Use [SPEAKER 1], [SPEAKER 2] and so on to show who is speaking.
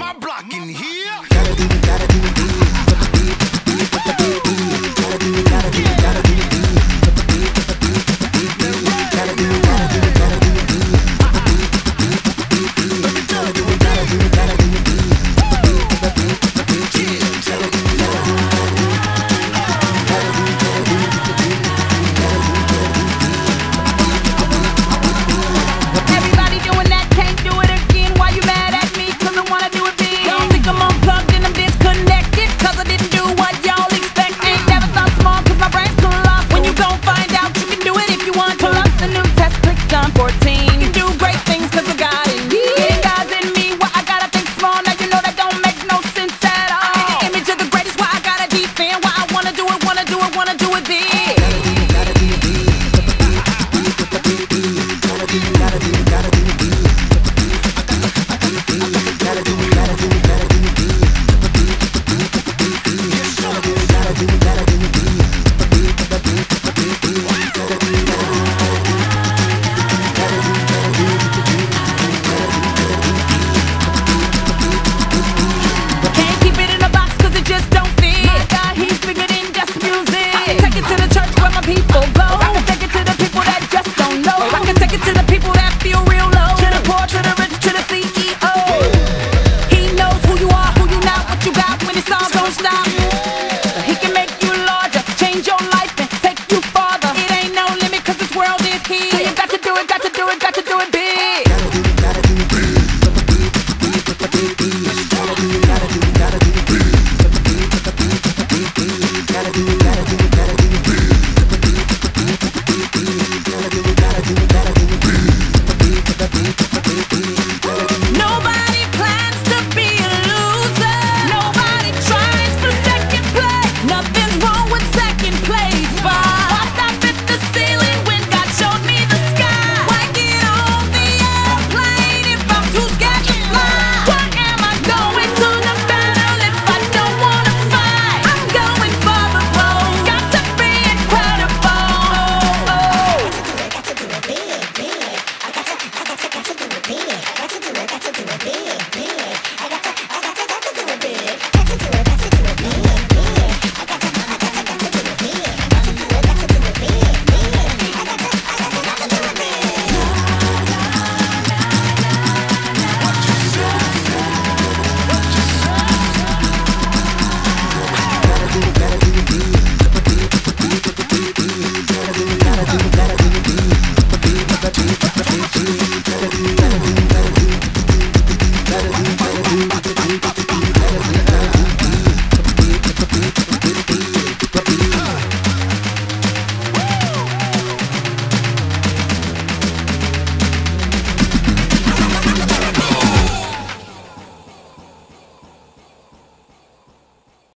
[SPEAKER 1] my block in here.
[SPEAKER 2] Gotta do it, gotta do it, do it, do do do do.
[SPEAKER 3] wanna do it
[SPEAKER 2] ピーピー